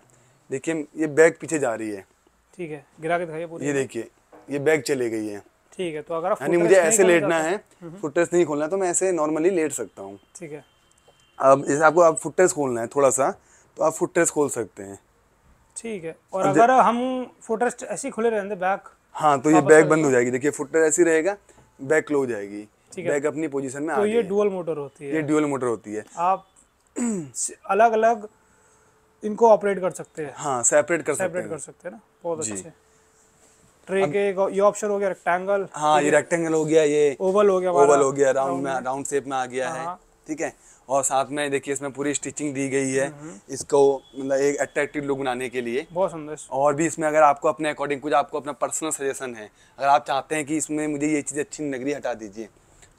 देखिए ये बैग पीछे जा रही है। ठीक है गिरा के दिखाइए ये देखिए ये बैग चले गई है। ठीक है तो अगर यानी मुझे ऐसे लेटना है फुटरेस्ट नहीं खोलना है तो मैं ऐसे नॉर्मली लेट सकता हूँ। ठीक है। अब जैसे आपको आप फुटरेस्ट खोलना है थोड़ा सा तो आप फुटरेस्ट खोल सकते हैं। ठीक है और अगर हम फुटरेस्ट ऐसे खुले रहते बैक हाँ तो ये बैग बंद हो जाएगी। देखिए फुटरेस्ट ऐसी रहेगा बैग क्लोज जाएगी। बैग अपनी पोजीशन में आ तो ये डुअल मोटर होती है। ये ड्यूअल मोटर होती है। आप अलग अलग इनको ऑपरेट कर सकते हैं। हाँ सेपरेट कर सकते सेपरेट कर सकते हैं ना। बहुत अच्छे। ट्रे के ये ऑप्शन हो गया रेक्टेंगल हाँ ये रेक्टेंगल हो गया ये ओवल हो गया ओवल हो गया राउंड में राउंड शेप में आ गया है हाँ। ठीक है? और साथ में देखिए इसमें पूरी स्टिचिंग दी गई है हम्म, इसको मतलब एक अट्रैक्टिव लुक बनाने के लिए। बहुत सुंदर। और भी इसमें अगर आपको अपने अकॉर्डिंग कुछ आपको अपना पर्सनल सजेशन है अगर आप चाहते हैं कि इसमें मुझे ये चीज़ अच्छी लग रही हटा दीजिए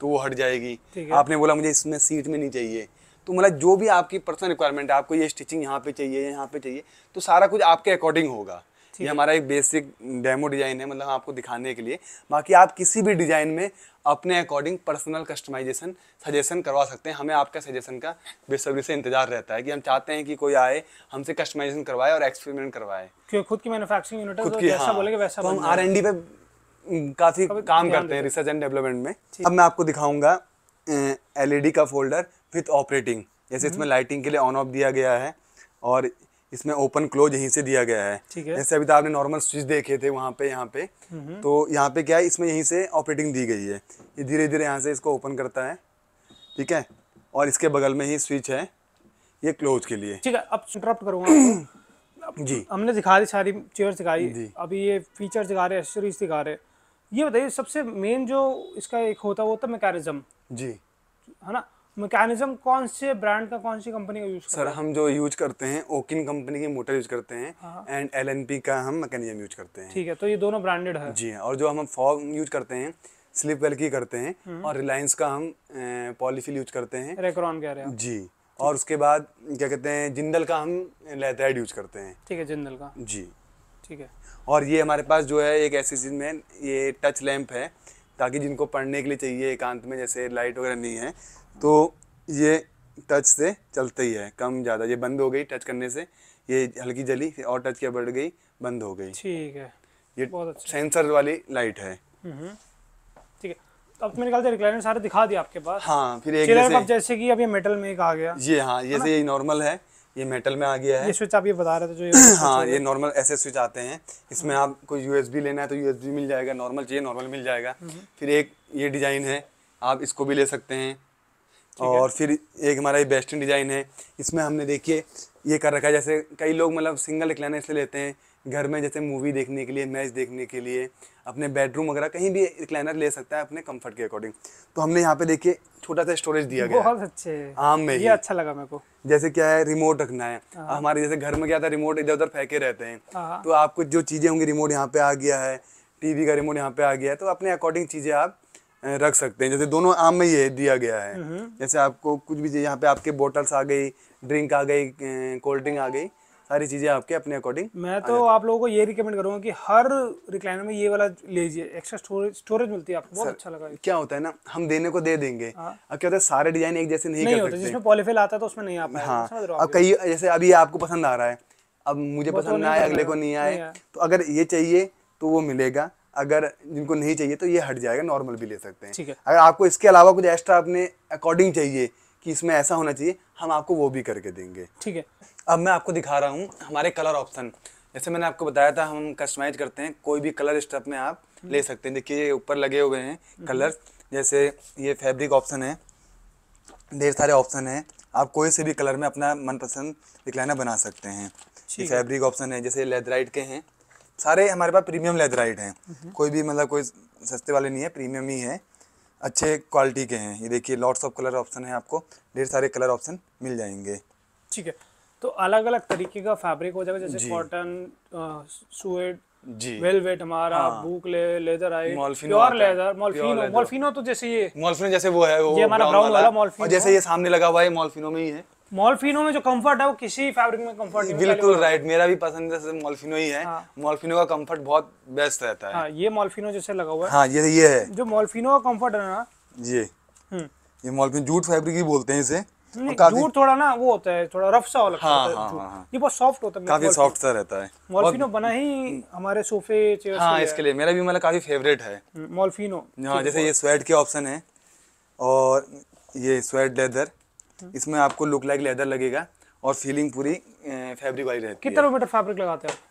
तो वो हट जाएगी। आपने बोला मुझे इसमें सीट में नहीं चाहिए तो मतलब जो भी आपकी पर्सनल रिक्वायरमेंट है आपको ये स्टिचिंग यहाँ पे चाहिए यहाँ पे चाहिए तो सारा कुछ आपके अकॉर्डिंग होगा। ये हमारा एक बेसिक डेमो डिज़ाइन है मतलब आपको दिखाने के लिए। बाकी आप किसी भी डिज़ाइन में अपने अकॉर्डिंग पर्सनल कस्टमाइजेशन सजेशन करवा सकते हैं। हमें आपका सजेशन का बेसब्री से इंतज़ार रहता है कि हम चाहते हैं कि कोई आए हमसे कस्टमाइजेशन करवाए और एक्सपेरिमेंट करवाए। क्योंकि खुद की मैन्युफैक्चरिंग यूनिट खुद तो की हाँ। बोलेंगे वैसा तो हम आर एन डी पे काफ़ी काम करते हैं रिसर्च एंड डेवलपमेंट में। अब मैं आपको दिखाऊँगा एलईडी का फोल्डर विथ ऑपरेटिंग जैसे इसमें हम्म। लाइटिंग के लिए ऑन ऑफ़ दिया गया है और इसमें ओपन क्लोज यहीं से दिया गया है। ठीक है। जैसे अभी तो आपने नॉर्मल स्विच देखे थे वहाँ पे यहाँ पे। हम्म। तो यहाँ पे क्या है इसमें यहीं से ऑपरेटिंग दी गई है। ये धीरे धीरे यहाँ से इसको ओपन करता है। ठीक है? और इसके बगल में ही स्विच है ये क्लोज के लिए। ठीक है अब इंटरप्ट करूँगा। [CLEARS THROAT] जी। हमने दिखा दी सारी चेयर दिखाई। जी। अभी ये फीचर दिखा रहे हैं एक्सेसरीज दिखा रहे ये बताइए सबसे मेन जो इसका एक होता है वो होता है मैकेनिज्म जी। है ना? मैकेनिज्म कौन से ब्रांड का कौन सी कंपनी का यूज़ सर हम जो यूज़ करते हैं ओकिन कंपनी की मोटर यूज़ करते हैं। एंड एलएनपी का हम मैकेनिज्म यूज़ करते हैं। ठीक है तो ये दोनों ब्रांडेड है। जी हाँ और जो हम फॉर्म यूज़ करते हैं स्लिप वेल की करते हैं हम्म। और रिलायंस का हम पॉलीफिल यूज़ करते हैं। रेक्रॉन कह रहे हैं जी और उसके बाद क्या कहते हैं जिंदल का हम लेथराइड यूज़ करते हैं। ठीक है जिंदल का। जी। ठीक है। और ये हमारे पास जो है एक ऐसी चीज़ में ये टच लैंप है ताकि जिनको पढ़ने के लिए चाहिए एकांत में जैसे लाइट वगैरह नहीं है तो ये टच से चलते ही है। कम ज़्यादा ये बंद हो गई टच करने से। ये हल्की जली फिर और टच किया बढ़ गई बंद हो गई। ठीक है। ये बहुत अच्छा। सेंसर वाली लाइट है। हम्म। ठीक है। अब ख्याल से रिक्लाइनर सारे दिखा दिए आपके पास। हाँ फिर एक जैसे जैसे कि अब ये मेटल में एक आ गया। ये हाँ ये से ये नॉर्मल है। ये मेटल में आ गया है। ये स्विच आप ये बता रहे थे जो ये [COUGHS] हाँ ये नॉर्मल ऐसे स्विच आते हैं। इसमें आप आपको यूएसबी लेना है तो यूएसबी मिल जाएगा। नॉर्मल चाहिए नॉर्मल मिल जाएगा। फिर एक ये डिज़ाइन है। आप इसको भी ले सकते हैं। और फिर एक हमारा ये बेस्टर्न डिज़ाइन है। इसमें हमने देखिए ये कर रखा है जैसे कई लोग मतलब सिंगल रिक्लाइनर इसलिए लेते हैं घर में जैसे मूवी देखने के लिए मैच देखने के लिए अपने बेडरूम वगैरह कहीं भी रिक्लाइनर ले सकता है अपने कंफर्ट के अकॉर्डिंग तो हमने यहाँ पे देखिए छोटा सा स्टोरेज दिया गया बहुत अच्छे आम में ये अच्छा लगा मेरे को। जैसे क्या है रिमोट रखना है। हमारे जैसे घर में क्या था रिमोट इधर उधर फेंके रहते हैं। हाँ। तो आपको जो चीज़ें होंगी रिमोट यहाँ पे आ गया है टीवी का रिमोट यहाँ पे आ गया है। तो अपने अकॉर्डिंग चीज़ें आप रख सकते हैं। जैसे दोनों आम में ये दिया गया है। जैसे आपको कुछ भी यहाँ पे आपके बोटल्स आ गई ड्रिंक आ गई कोल्ड ड्रिंक आ गई सारी चीज़ें आपके अपने अकॉर्डिंग मैं तो आप लोगों को ये रिकमेंड करूँगा कि हर रिक्लाइनर में ये वाला ले लीजिए। एक्स्ट्रा स्टोरेज स्टोरेज मिलती है आपको। बहुत अच्छा लगा। क्या होता है ना हम देने को दे देंगे। हाँ। अब क्या होता है सारे डिज़ाइन एक जैसे नहीं, नहीं कर सकते। जिसमें पॉलीफिल आता है तो उसमें नहीं आ पाएगा। हाँ समझ रहे हो अब कई जैसे अभी आपको पसंद आ रहा है। अब मुझे तो पसंद ना आए अगले को नहीं आए तो अगर ये चाहिए तो वो मिलेगा। अगर जिनको नहीं चाहिए तो ये हट जाएगा नॉर्मल भी ले सकते हैं। ठीक है। अगर आपको इसके अलावा कुछ एक्स्ट्रा अपने अकॉर्डिंग चाहिए कि इसमें ऐसा होना चाहिए हम आपको वो भी करके देंगे। ठीक है। अब मैं आपको दिखा रहा हूँ हमारे कलर ऑप्शन जैसे मैंने आपको बताया था हम कस्टमाइज करते हैं कोई भी कलर स्टफ़ में आप ले सकते हैं। देखिए ये ऊपर लगे हुए हैं कलर जैसे ये फैब्रिक ऑप्शन है ढेर सारे ऑप्शन हैं। आप कोई से भी कलर में अपना मनपसंद बना सकते हैं। फैब्रिक ऑप्शन है। जैसे लेदराइट के हैं। सारे हमारे पास प्रीमियम लेदराइट हैं। कोई भी मतलब कोई सस्ते वाले नहीं है प्रीमियम ही है। अच्छे क्वालिटी के हैं। ये देखिए लॉट्स ऑफ़ कलर ऑप्शन है आपको। ढेर सारे कलर ऑप्शन मिल जाएँगे। ठीक है। तो अलग अलग तरीके का फैब्रिक हो जाएगा जैसे कॉटन सुएड जी। वेलवेट हमारा बुक ले लेदर आई प्योर लेदर मोल्फिनो मोल्फिनो तो जैसे ये मॉल्फिनो जैसे वो है वो ये हमारा brown वाला। और जैसे ये सामने लगा हुआ है मॉल्फिनो में ही है। मोल्फिनो में जो कंफर्ट है वो किसी फैब्रिक में कंफर्ट नहीं बिल्कुल राइट मेरा भी पसंद है मॉल्फिनो ही है। हाँ। मॉल्फिनो का कंफर्ट बहुत बेस्ट रहता है। हाँ ये मोल्फिनो जैसे लगा हुआ है। हाँ ये ये है। जो मोल्फिनो का कंफर्ट है ना ये हम्म। ये मॉल्फिनो जूट फैब्रिक ही बोलते हैं इसे। जूट थोड़ा ना वो होता है थोड़ा रफ सा वाला हाँ, है हाँ, हाँ, हाँ। ये बहुत सॉफ्ट होता है काफ़ी सॉफ्ट सा रहता है। मोल्फिनो बना ही हमारे सोफे चेयर्स हाँ इसके लिए। मेरा भी मतलब काफ़ी फेवरेट है। मोल्फिनो हाँ जैसे ये स्वेट के ऑप्शन है। और ये स्वेट लेदर इसमें आपको लुक लाइक लेदर लगेगा और फीलिंग पूरी फैब्रिक वाली रहती कितना रुपये फैब्रिक लगाते हैं आप?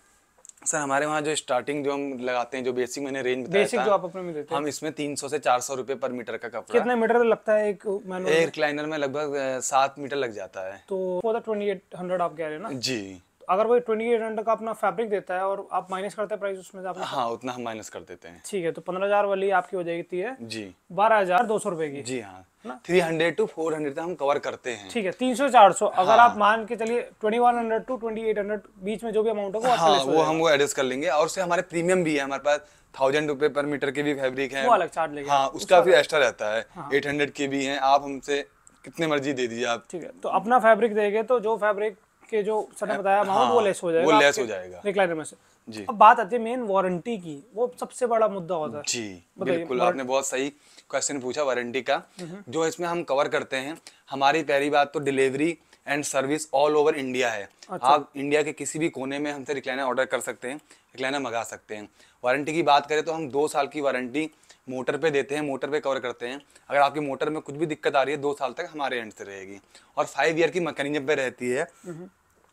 सर हमारे वहाँ जो स्टार्टिंग जो हम लगाते हैं जो बेसिक मैंने रेंज बताया बेसिक जो आप अपने में देते हैं। हम इसमें 300 से 400 रुपए पर मीटर का कपड़ा। कितने मीटर लगता है एक मैनुअल? एक रिक्लाइनर में लगभग सात मीटर लग जाता है। तो ट्वेंटी एट हंड्रेड आप कह रहे हैं ना? जी। अगर वो ट्वेंटी एट हंड्रेड का अपना फैब्रिक देता है और आप माइनस करते हैं प्राइस उसमें से आपने हाँ उतना हम माइनस कर देते हैं। ठीक है तो पंद्रह हज़ार वाली आपकी हो जाएगी है जी। बारह हज़ार दो सौ रुपए की। जी हाँ। Three hundred to four hundred तक हम कवर करते हैं। ठीक है तीन सौ चार सौ। अगर हाँ। आप मान के चलिए twenty one hundred to twenty eight hundred बीच में जो भी अमाउंट होगा हाँ हो वो हम वो एडजस्ट कर लेंगे। और उससे हमारे प्रीमियम भी है हमारे पास थाउज़ेंड रुपए पर मीटर के भी फैब्रिक है। वो अलग चार्ज लेगा हाँ उसका भी एक्स्ट्रा रहता है। एट हंड्रेड के भी हैं आप हमसे कितने मर्ज़ी दे दीजिए आप। ठीक है तो अपना फैब्रिक देंगे तो जो फैब्रिक के जो सर ने बताया अमाउंट हाँ, वो लेस हो जाएगा वो आपके हो जाएगा। रिक्लाइनर में से। जी। अब बात आती है मेन वारंटी की वो सबसे बड़ा मुद्दा होता है। जी बिल्कुल आपने बहुत सही क्वेश्चन पूछा वारंटी का जो इसमें हम कवर करते हैं। हमारी पहली बात तो delivery and service all over India है। अच्छा। आप इंडिया के किसी भी कोने में हमसे रिक्लाइनर ऑर्डर कर सकते हैं रिक्लाइनर मंगा सकते हैं। वारंटी की बात करें तो हम दो साल की वारंटी मोटर पे देते हैं मोटर पे कवर करते हैं। अगर आपकी मोटर में कुछ भी दिक्कत आ रही है दो साल तक हमारे एंड से रहेगी। और फाइव ईयर की मैकेनिज्म पे रहती है।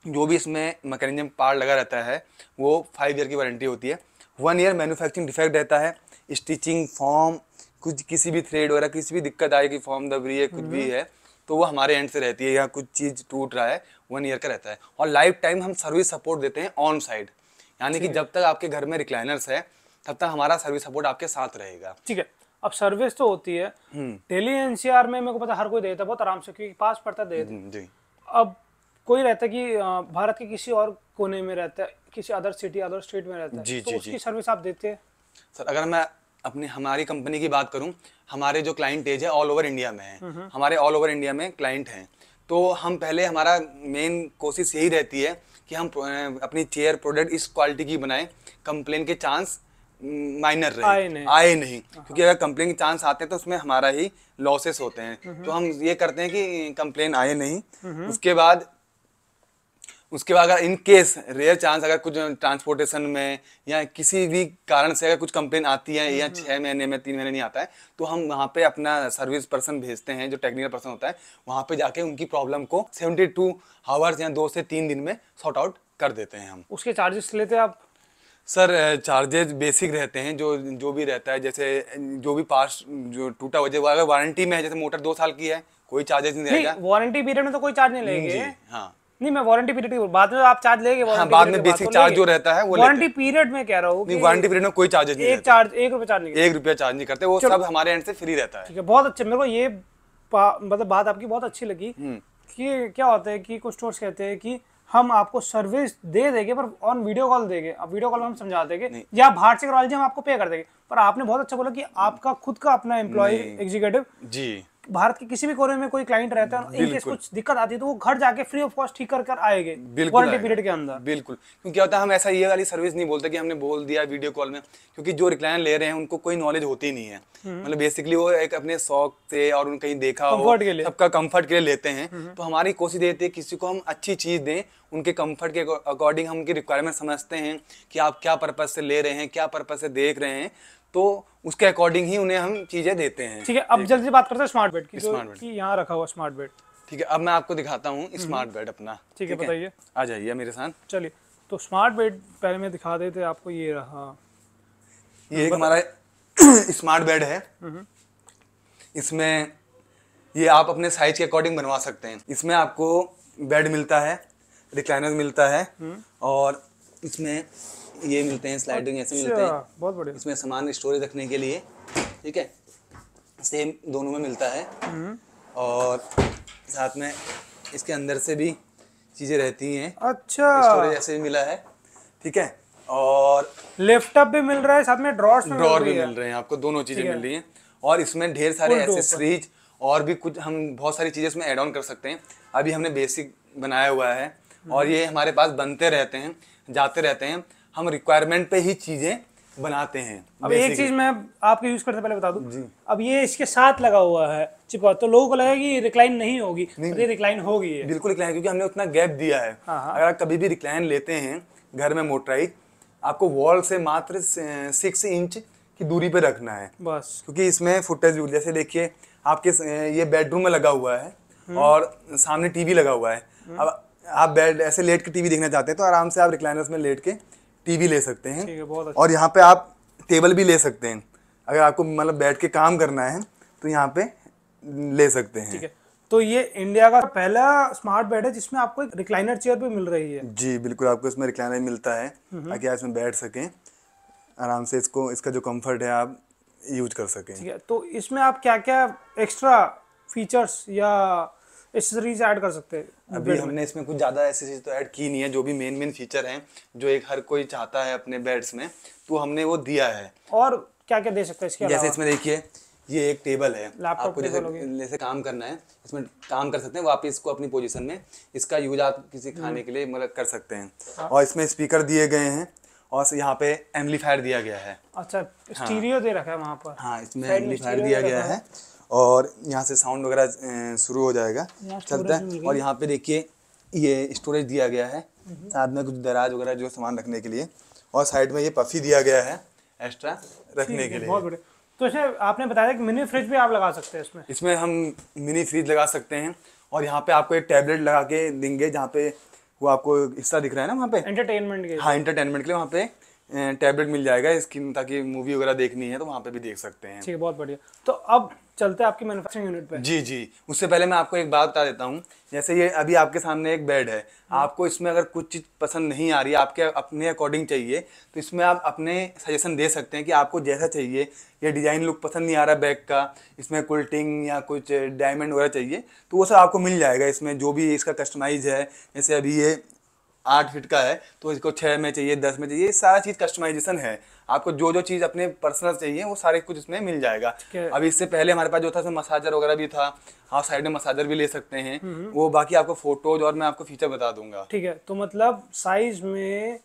जो भी इसमें मैकेनिज्म पार्ट लगा रहता है वो फाइव ईयर की वारंटी होती है। वन ईयर मैन्युफैक्चरिंग डिफेक्ट रहता है। स्टिचिंग फॉर्म कुछ किसी भी थ्रेड वगैरह किसी भी दिक्कत आएगी फॉर्म दब रही है कुछ भी है तो वो हमारे एंड से रहती है या कुछ चीज़ टूट रहा है वन ईयर का रहता है। और लाइफ टाइम हम सर्विस सपोर्ट देते हैं ऑन साइड यानी कि जब तक आपके घर में रिक्लाइनर्स है तब तक हमारा सर्विस सपोर्ट आपके साथ रहेगा। ठीक है। अब सर्विस तो होती है। दिल्ली एनसीआर में मेरे को पता हर कोई देता बहुत आराम से क्योंकि पास पड़ता है। हम्म, जी। अब कोई रहता है कि भारत के किसी और कोने में रहता है किसी अदर सिटी अदर स्टेट में रहता है जी, तो जी, उसकी जी। सर्विस आप देते हैं? सर अगर मैं अपनी हमारी कंपनी की बात करूँ हमारे जो क्लाइंट एज है ऑल ओवर इंडिया में है। हमारे ऑल ओवर इंडिया में क्लाइंट हैं। तो हम पहले हमारा मेन कोशिश यही रहती है कि हम अपनी चेयर प्रोडक्ट इस क्वालिटी की बनाएँ। कंप्लेन के चांस माइनर रहे। आए नहीं। आए नहीं। क्योंकि अगर कंप्लेन के चांस आते हैं तो उसमें हमारा ही लॉसेस होते हैं। तो हम ये करते हैं कि कंप्लेन आए नहीं। उसके बाद उसके बाद अगर इन केस रेयर चांस अगर कुछ ट्रांसपोर्टेशन में या किसी भी कारण से अगर कुछ कंप्लेन आती है या छः महीने में तीन महीने नहीं आता है तो हम वहाँ पे अपना सर्विस पर्सन भेजते हैं जो टेक्निकल पर्सन होता है वहाँ पे जाके उनकी प्रॉब्लम को 72 टू आवर्स या दो से तीन दिन में सॉर्ट आउट कर देते हैं हम। उसके चार्जेस लेते हैं आप? सर चार्जेज बेसिक रहते हैं जो जो भी रहता है जैसे जो भी पार्ट जो टूटा हो वो अगर वारंटी में है जैसे मोटर दो साल की है कोई चार्जेस नहीं रहेगा। वारंटी पीरियड में तो कोई चार्ज नहीं लेंगे। हाँ। नहीं मैं वारंटी पीरियड की बाद में आप चार्ज लेंगे warranty बाद में के basic charge लेंगे। जो रहता है वो वारंटी पीरियड में कह रहा हूँ नहीं वारंटी पीरियड में कोई चार्जेस नहीं एक चार्ज एक रुपए चार्ज नहीं एक रुपया चार्ज नहीं करते वो सब हमारे एंड से फ्री रहता है। ठीक है बहुत अच्छे मेरे को ये मतलब बात आपकी बहुत अच्छी लगी हम्म। कि क्या होता है कि कुछ स्टोर्स कहते हैं कि हम आपको सर्विस दे देंगे पर ऑन वीडियो कॉल देंगे। अब वीडियो कॉल में हम समझा देंगे या बाहर से करवा लीजिए हम आपको पे कर देंगे। पर आपने बहुत अच्छा बोला कि आपका खुद का अपना एम्प्लॉय एग्जीक्यूटिव जी। भारत के किसी भी कोने में कोई क्लाइंट रहता है इनकेस कुछ दिक्कत आती है तो वो घर जाके फ्री ऑफ़ कॉस्ट ठीक कर कर आएँगे वारंटी पीरियड के अंदर। बिल्कुल। क्योंकि होता है हम ऐसा ये वाली सर्विस नहीं बोलते कि हमने बोल दिया वीडियो कॉल में क्योंकि जो रिक्लाइन ले रहे हैं उनको कोई नॉलेज होती नहीं है। मतलब बेसिकली वो एक अपने शौक से और उन कहीं देखा हो। सबका कंफर्ट के लिए लेते हैं। तो हमारी कोशिश रहती है किसी को हम अच्छी चीज़ दें उनके कंफर्ट के अकॉर्डिंग हम उनकी रिक्वायरमेंट समझते हैं कि आप क्या पर्पज से ले रहे हैं क्या पर्पज से देख रहे हैं। तो उसके अकॉर्डिंग ही उन्हें हम चीज़ें देते हैं। ठीक है अब जल्दी बात करते हैं स्मार्ट बेड की bed। कि यहाँ रखा हुआ स्मार्ट बेड ठीक है अब मैं आपको दिखाता हूँ स्मार्ट बेड अपना। ठीक है बताइए। आ जाइए मेरे साथ। चलिए तो स्मार्ट बेड पहले मैं दिखा देते आपको ये रहा। ये एक हमारा [COUGHS] स्मार्ट बेड है। इसमें ये आप अपने साइज़ के अकॉर्डिंग बनवा सकते हैं। इसमें आपको बेड मिलता है रिक्लाइनर मिलता है और इसमें ये मिलते हैं स्लाइडिंग ऐसे मिलते हैं। अच्छा बहुत बढ़िया। इसमें सामान स्टोरेज रखने के लिए ठीक है? सेम दोनों में मिलता है। और साथ में इसके अंदर से भी चीज़ें रहती हैं। अच्छा। स्टोरेज ऐसे भी मिला है ठीक है? और लिफ्ट अप भी मिल रहा है साथ में ड्रॉर्स ड्रॉर भी मिल रहे हैं आपको दोनों चीज़ें मिल रही हैं। और इसमें ढेर सारे एसेसरीज और भी कुछ हम बहुत सारी चीज़ें इसमें एड ऑन कर सकते हैं। अभी हमने बेसिक बनाया हुआ है। और ये हमारे पास बनते रहते हैं जाते रहते हैं। हम रिक्वायरमेंट पे ही चीज़ें बनाते हैं। अब एक चीज़ मैं आपके यूज़ करते पहले बता दूँ। अब ये इसके साथ लगा हुआ है चिपका तो लोगों को लगेगा कि रिक्लाइन नहीं होगी ये रिक्लाइन होगी बिल्कुल रिक्लाइन क्योंकि हमने उतना गैप दिया है। हाँ, हाँ। अगर आप कभी भी रिक्लाइन लेते हैं घर में मोटराइज आपको वॉल से मात्र सिक्स इंच की दूरी पे रखना है। बस। क्योंकि इसमें फुटेज जैसे देखिए आपके ये बेडरूम में लगा हुआ है हम्म। और सामने टीवी लगा हुआ है। अब आप बेड ऐसे लेट के टीवी देखना चाहते हैं तो आराम से आप रिक्लाइनर्स में लेट के टीवी ले सकते हैं ठीक है बहुत अच्छा। और यहाँ पे आप टेबल भी ले सकते हैं। अगर आपको मतलब बैठ के काम करना है तो यहाँ पे ले सकते हैं। ठीक है। तो ये इंडिया का पहला स्मार्ट बेड है जिसमें आपको रिक्लाइनर चेयर भी मिल रही है। जी बिल्कुल आपको इसमें रिक्लाइनर मिलता है हम्म। ताकि आप इसमें बैठ सकें आराम से इसको इसका जो कंफर्ट है आप यूज़ कर सकें। ठीक है। तो इसमें आप क्या क्या एक्स्ट्रा फीचर्स या एक्सेसरीज ऐड कर सकते हैं अभी हमने इसमें कुछ ज़्यादा ऐसी चीज़ तो ऐड की नहीं है जो भी मेन मेन फीचर हैं जो एक हर कोई चाहता है अपने बेड्स में तो हमने वो दिया है। और क्या क्या दे सकते हैं इसके जैसे इसमें देखिए ये एक टेबल है। आपको जैसे जैसे काम करना है इसमें काम कर सकते हैं वापस इसको अपनी पोजीशन में इसका यूज़ आप किसी हम्म। खाने के लिए मतलब कर सकते हैं। हाँ। और इसमें स्पीकर दिए गए हैं और यहाँ पे एम्पलीफायर दिया गया है। अच्छा स्टीरियो दे रखा है वहाँ पर। हाँ इसमें एम्पलीफायर दिया गया है। और यहाँ से साउंड वगैरह शुरू हो जाएगा। चलता है। और यहाँ पे देखिए ये स्टोरेज दिया गया है। हम्म। साथ में कुछ दराज वगैरह जो सामान रखने के लिए। और साइड में ये पफी दिया गया है एक्स्ट्रा रखने के लिए। तो इसे आपने बताया कि मिनी फ्रिज भी आप लगा सकते हैं इसमें। इसमें हम मिनी फ्रिज लगा सकते हैं। और यहाँ पे आपको एक टैबलेट लगा के देंगे जहाँ पे वो आपको हिस्सा दिख रहा है ना वहाँ पे? एंटरटेनमेंट के हाँ इंटरटेनमेंट के लिए वहाँ पे टैबलेट मिल जाएगा इसकी ताकि मूवी वगैरह देखनी है तो वहाँ पे भी देख सकते हैं। ठीक है बहुत बढ़िया। तो अब चलते हैं आपकी मैन्युफैक्चरिंग यूनिट पे? जी जी। उससे पहले मैं आपको एक बात बता देता हूँ। जैसे ये अभी आपके सामने एक बेड है। आपको इसमें अगर कुछ चीज़ पसंद नहीं आ रही है आपके अपने अकॉर्डिंग चाहिए तो इसमें आप अपने सजेशन दे सकते हैं कि आपको जैसा चाहिए। ये डिज़ाइन लुक पसंद नहीं आ रहा बैग का इसमें कुल्टिंग या कुछ डायमंड वगैरह चाहिए तो वो सब आपको मिल जाएगा इसमें। जो भी इसका कस्टमाइज है जैसे अभी ये आठ फिट का है तो इसको छः में चाहिए दस में चाहिए ये सारा चीज़ कस्टमाइजेशन है। आपको जो जो चीज़ अपने पर्सनल चाहिए वो सारे कुछ इसमें मिल जाएगा। है। अभी इससे पहले हमारे पास जो था मसाजर वगैरह भी था। आप साइड में मसाजर भी ले सकते हैं। वो बाकी आपको फ़ोटोज़ और मैं आपको फीचर बता दूँगा। ठीक है तो मतलब साइज़ में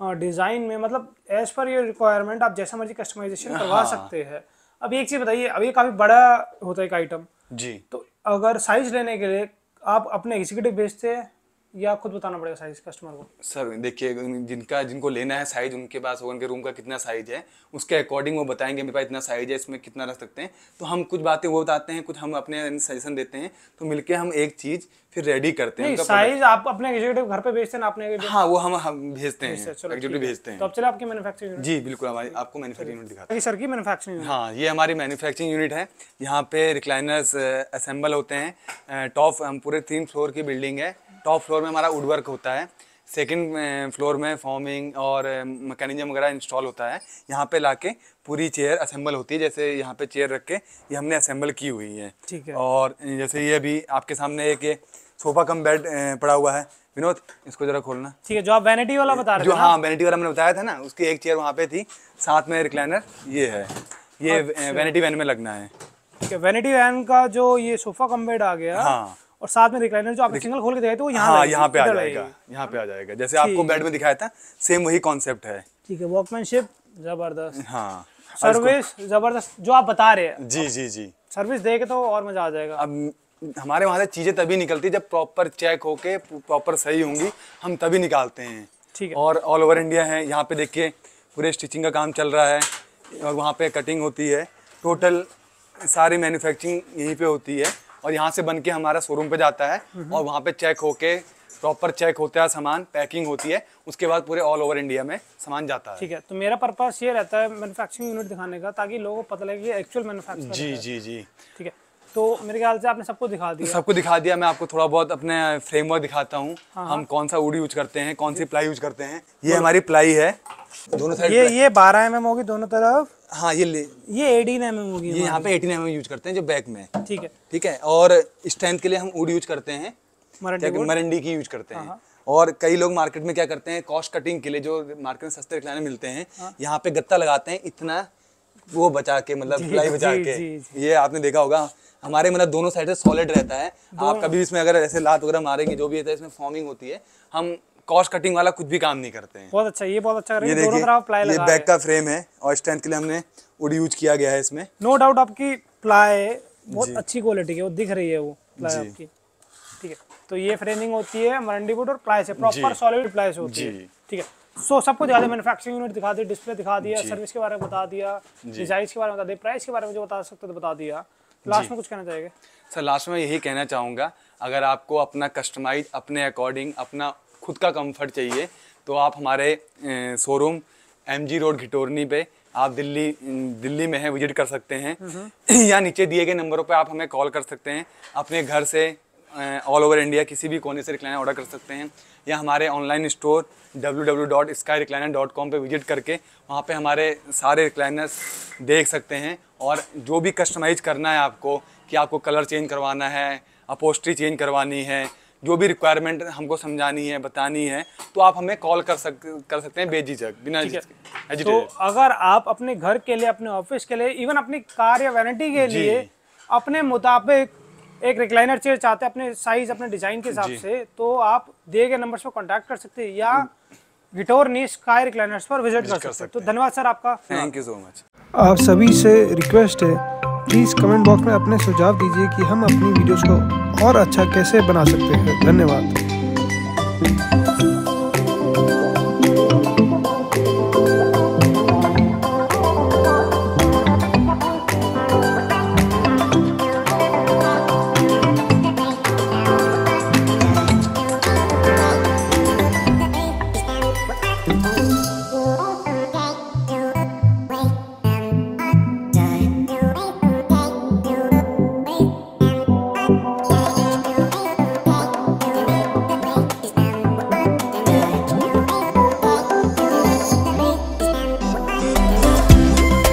डिज़ाइन में मतलब एज पर योर रिक्वायरमेंट आप जैसा मर्ज़ी कस्टमाइजेशन करवा हाँ। सकते हैं। अब एक चीज़ बताइए अब ये काफ़ी बड़ा होता है एक आइटम जी। तो अगर साइज़ लेने के लिए आप अपने एग्जीक्यूटिव भेजते हैं? या खुद बताना पड़ेगा साइज़ कस्टमर को? सर देखिए जिनका जिनको लेना है साइज़ उनके पास होगा उनके रूम का कितना साइज़ है उसके अकॉर्डिंग वो बताएँगे मेरे पास इतना साइज़ है इसमें कितना रख सकते हैं? तो हम कुछ बातें वो बताते हैं कुछ हम अपने सजेशन देते हैं तो मिलके हम एक चीज़ फिर रेडी करते हैं साइज़ आप अपने एग्जीक्यूटिव घर पे भेजते हैं ना अपने executive? हाँ वो हम हम भेजते हैं एक्टिविटी भेजते तो हैं अब चले आपकी मैन्युफैक्चरिंग जी बिल्कुल हमारी आपको मैन्युफैक्चरिंग यूनिट दिखाते यूनिट सर की मैन्युफैक्चरिंग हैं हाँ ये हमारी मैन्युफैक्चरिंग यूनिट है। यहाँ पे रिक्लाइनर्स असेंबल होते हैं। टॉप हम पूरे तीन फ्लोर की बिल्डिंग है। टॉप फ्लोर में हमारा वुडवर्क होता है। सेकंड फ्लोर में फॉर्मिंग और मैकेनिज्म वगैरह इंस्टॉल होता है। यहाँ पे लाके पूरी चेयर असेंबल होती है जैसे यहाँ पे चेयर रख के ये हमने असेंबल की हुई है। ठीक है। और जैसे ये अभी आपके सामने एक ये सोफा कम बेड पड़ा हुआ है। विनोद इसको जरा खोलना। ठीक है जो आप वैनिटी वाला बता रहे जो हाँ वैनिटी वाला मैंने बताया था ना उसकी एक चेयर वहाँ पे थी। साथ में रिक्लाइनर ये है। ये अच्छा। वैनिटी वैन में लगना है। ठीक है वैनिटी वैन का जो ये सोफा कम बेड आ गया हाँ। और साथ में रिक्लाइनर जो आपने सिंगल खोल के दिखाई थी वो यहाँ हाँ यहाँ पे आ जाएगा यहाँ पे आ जाएगा। जैसे आपको बेड में दिखाया था सेम वही कॉन्सेप्ट है। ठीक है वर्कमैनशिप ज़बरदस्त। हाँ सर्विस ज़बरदस्त जो आप बता रहे हैं। जी जी जी। सर्विस दे तो और मज़ा आ जाएगा। अब हमारे वहाँ से चीज़ें तभी निकलती जब प्रॉपर चेक होके प्रॉपर सही होंगी हम तभी निकालते हैं। ठीक है। और ऑल ओवर इंडिया है यहाँ पे देखिए पूरे स्टिचिंग का काम चल रहा है और वहाँ पे कटिंग होती है। टोटल सारी मैन्युफैक्चरिंग यहीं पे होती है। और यहाँ से बन के हमारा शोरूम पे जाता है और वहाँ पे चेक होके प्रॉपर चेक होता है सामान पैकिंग होती है। उसके बाद पूरे ऑल ओवर इंडिया में सामान जाता है। ठीक है तो मेरा पर्पस ये रहता है मैन्युफैक्चरिंग यूनिट दिखाने का ताकि लोगों को पता लगे एक्चुअल मैन्युफैक्चर जी जी जी। ठीक है। तो मेरे ख्याल से आपने सबको दिखा दिया। सबको दिखा दिया। मैं आपको थोड़ा बहुत अपने फ्रेमवर्क दिखाता हूँ। हाँ, हम कौन सा वुड यूज़ करते हैं कौन सी प्लाई यूज़ करते हैं? ये हमारी प्लाई है। दोनों साइड ये ये बारह एम एम होगी दोनों तरफ़? हाँ ये ले। ये एटीन एम एम होगी ये यहाँ पे एटीन एम एम यूज़ करते हैं जो बैक में। ठीक है। ठीक है? और स्ट्रेंथ के लिए हम वुड यूज़ करते हैं। मरंडी की यूज़ करते हैं और कई लोग मार्केट में क्या करते हैं कॉस्ट कटिंग के लिए जो मार्केट में सस्ते रिक्लाइनर मिलते हैं हाँ। यहाँ पे गत्ता लगाते हैं इतना वो बचा के मतलब प्लाई बचा जी, के। जी, ये आपने देखा होगा हमारे मतलब दोनों साइड से सॉलिड रहता है। आप कभी इसमें अगर ऐसे लात वगैरह मारेंगे जो भी रहता है इसमें फॉर्मिंग होती है हम कॉस्ट कटिंग वाला कुछ भी काम नहीं करते हैं। बहुत अच्छा ये बहुत अच्छा ये दोनों देखिए ये लगा बैक का फ्रेम है और स्ट्रेंथ के लिए हमने वुड यूज़ किया गया है इसमें। नो डाउट आपकी प्लाई बहुत अच्छी क्वालिटी की वो दिख रही है वो प्लाई आपकी। ठीक है तो ये फ्रेमिंग होती है मरंडी वुड और प्लाई से प्रॉपर सॉलिड प्लाई से होती है। ठीक है। सो so, सबको दिखा ज़्यादा मैन्युफैक्चरिंग यूनिट दिखा दी डिस्प्ले दिखा दिया सर्विस के बारे में बता दिया डिज़ाइन के बारे में बता दिया प्राइस के बारे में जो बता सकते तो बता दिया। लास्ट में कुछ कहना चाहेंगे? सर लास्ट में यही कहना चाहूँगा अगर आपको अपना कस्टमाइज अपने अकॉर्डिंग अपना खुद का कंफर्ट चाहिए तो आप हमारे showroom M G road Ghitorni पे आप दिल्ली दिल्ली में है विज़िट कर सकते हैं। [CLEARS THROAT] या नीचे दिए गए नंबरों पे आप हमें कॉल कर सकते हैं अपने घर से ऑल ओवर इंडिया किसी भी कोने से रिक्लाइनर ऑर्डर कर सकते हैं या हमारे ऑनलाइन स्टोर www.skyrecliner.com पे विज़िट करके वहाँ पे हमारे सारे रिक्लाइनर्स देख सकते हैं और जो भी कस्टमाइज करना है आपको कि आपको कलर चेंज करवाना है अपोस्ट्री चेंज करवानी है जो भी रिक्वायरमेंट हमको समझानी है बतानी है तो आप हमें कॉल कर सक कर सकते हैं बेझिझक बिना तो अगर आप अपने घर के लिए अपने ऑफ़िस के लिए इवन अपनी कार या वैनिटी के लिए अपने मुताबिक एक रिक्लाइनर चेयर चाहते हैं अपने साइज़ अपने डिज़ाइन के हिसाब से तो आप दिए गए नंबर पर कॉन्टेक्ट कर सकते हैं या विटोर नी स्काई रिक्लाइनर्स पर विज़िट कर सकते हैं। तो धन्यवाद सर आपका। थैंक यू सो मच आप सभी से रिक्वेस्ट है प्लीज़ कमेंट बॉक्स में अपने सुझाव दीजिए कि हम अपनी वीडियोस को और अच्छा कैसे बना सकते हैं। धन्यवाद।